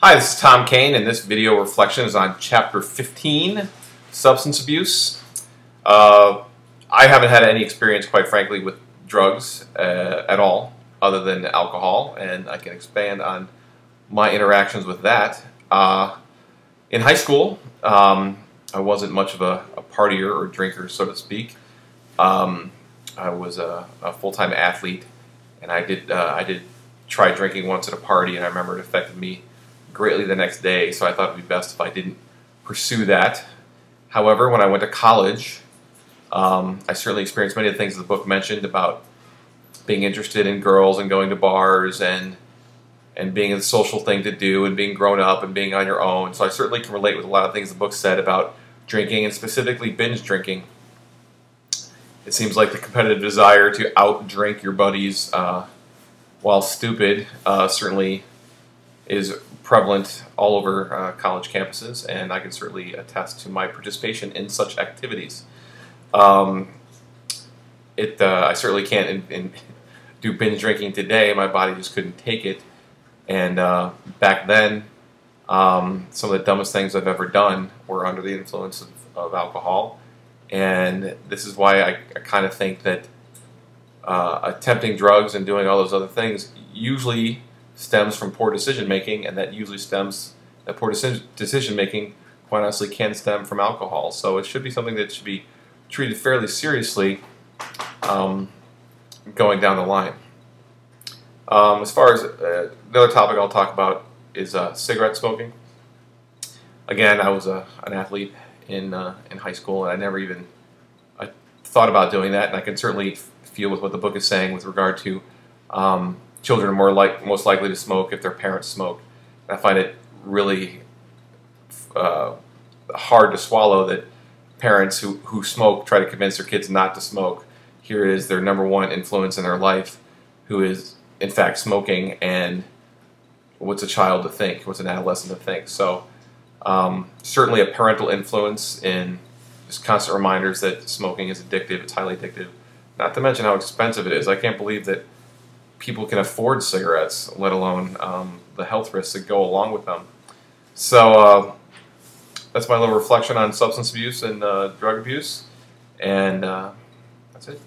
Hi, this is Tom Kane, and this video reflection is on Chapter 15, Substance Abuse. Uh, I haven't had any experience, quite frankly, with drugs uh, at all, other than alcohol, and I can expand on my interactions with that. Uh, in high school, um, I wasn't much of a, a, partier or drinker, so to speak. Um, I was a, a full-time athlete, and I did uh, I did try drinking once at a party, and I remember it affected me greatly the next day. So I thought it'd be best if I didn't pursue that. However, when I went to college, um, I certainly experienced many of the things the book mentioned about being interested in girls and going to bars and and being a social thing to do and being grown up and being on your own. So I certainly can relate with a lot of things the book said about drinking and specifically binge drinking. It seems like the competitive desire to outdrink your buddies uh, while stupid uh, certainly is prevalent all over uh, college campuses, and I can certainly attest to my participation in such activities. Um, it uh, I certainly can't in, in do binge drinking today. My body just couldn't take it. And uh, back then, um, some of the dumbest things I've ever done were under the influence of, of alcohol. And this is why I, I kind of think that uh, attempting drugs and doing all those other things usually stems from poor decision making, and that usually stems that poor decision making quite honestly can stem from alcohol. So it should be something that should be treated fairly seriously um, going down the line. Um, as far as uh, the other topic I'll talk about is uh, cigarette smoking. Again, I was a, an athlete in uh, in high school, and I never even I thought about doing that. And I can certainly feel with what the book is saying with regard to um, children are more like most likely to smoke if their parents smoke. And I find it really uh, hard to swallow that parents who, who smoke try to convince their kids not to smoke. Here is their number one influence in their life, who is in fact smoking, and what's a child to think? What's an adolescent to think? So um, certainly a parental influence in just constant reminders that smoking is addictive. It's highly addictive. Not to mention how expensive it is. I can't believe that people can afford cigarettes, let alone um, the health risks that go along with them. So uh, that's my little reflection on substance abuse and uh, drug abuse, and uh, that's it.